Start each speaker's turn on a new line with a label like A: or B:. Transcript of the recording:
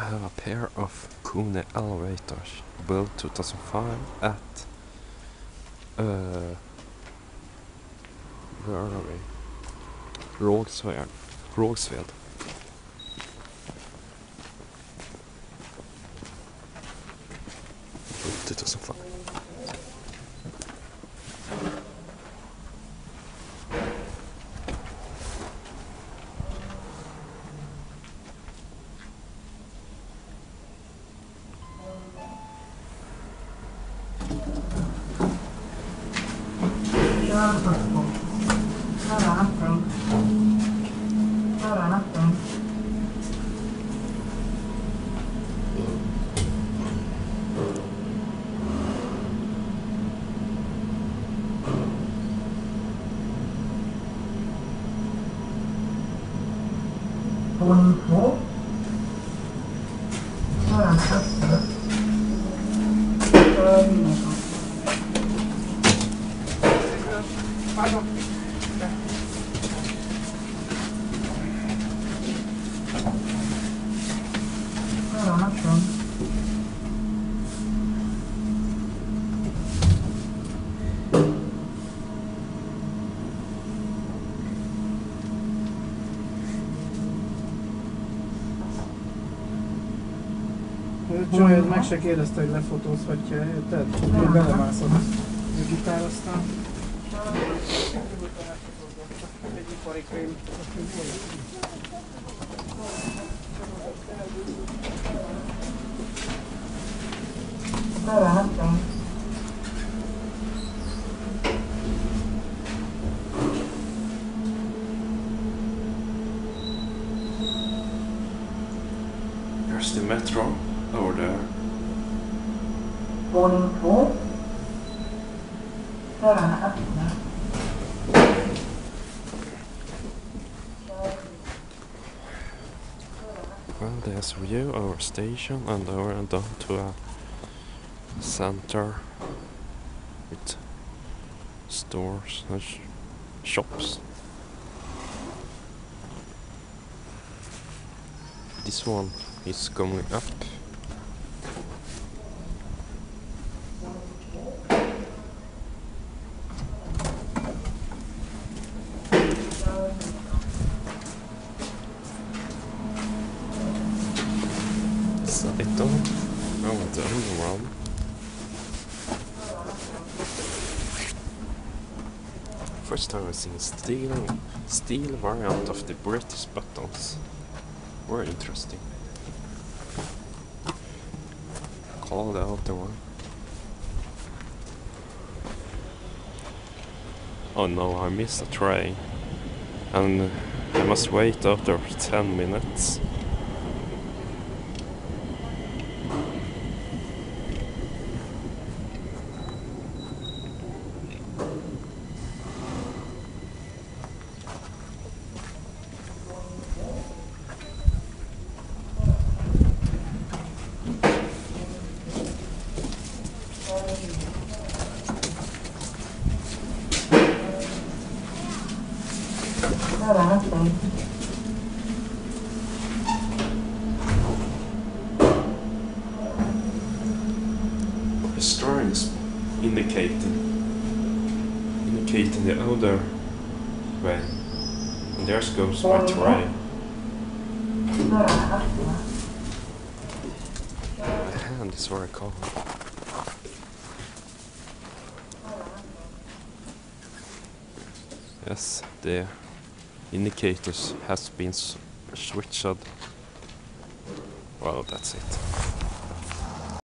A: have a pair of KONE elevators built 2005 at uh, where are we? Rågsved. Rågsved. 2005.
B: I'm purple. Not on a thing. Not on a thing. Bonito. Not on a thing. Är natten.
C: Úgyhogy meg se kérdezte, hogy lefotózhatja. Én belemászott a gitár, aztán...
A: There's the metro over there.
B: Våning två. Dörrarna öppna.
A: Well, there's view our station and over and down to a center with stores and sh- shops. This one is coming up. Saito. Oh, the underground. First time I've seen steel, steel variant of the British buttons. Very interesting. Call the outer one. Oh no, I missed a train. And I must wait after 10 minutes. The star is indicating indicating the other way. And there goes my. The hand is very cold. Yes, the indicators has been switched. Well, that's it.